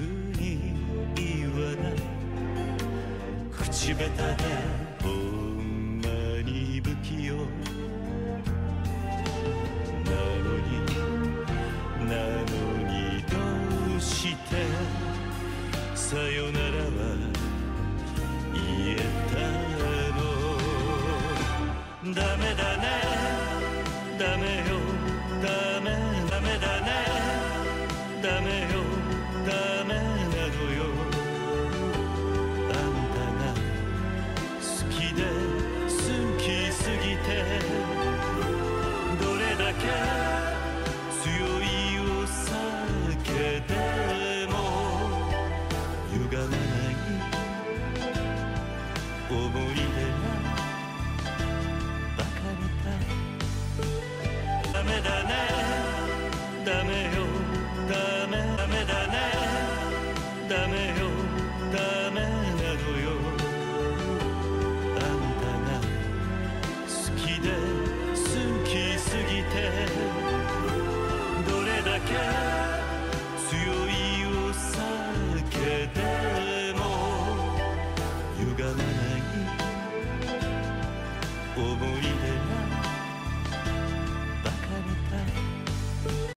に言わない口下手でほんまに不器用なのになのにどうしてさよならは言えたのダメだねダメよダメダメだねダメ歪まない思い出がバカみた。いダメだね。ダメ。がない。思い